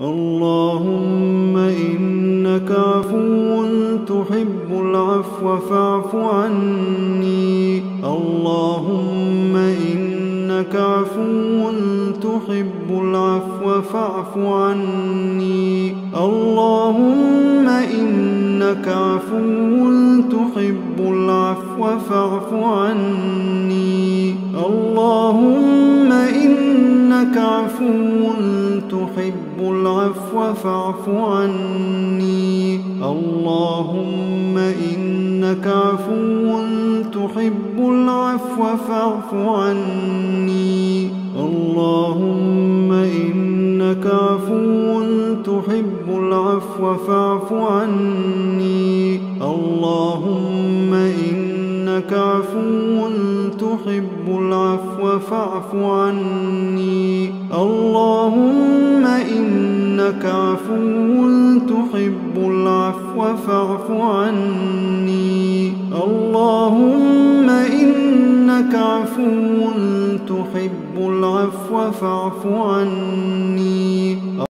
اللهم إنك عفو تحب العفو فاعف عني. اللهم إنك عفو تحب العفو فاعف عني. اللهم إنك عفو تحب العفو فاعف عني. إنك عفو تحب العفو فاعف عني. اللهم إنك عفو تحب العفو فاعف عني. اللهم إنك عفو تحب العفو فاعف عني. اللهم إنك عفو تحب فاعف عني. اللهم إنك عفو تحب العفو فاعف عني. اللهم إنك عفو تحب العفو فاعف عني.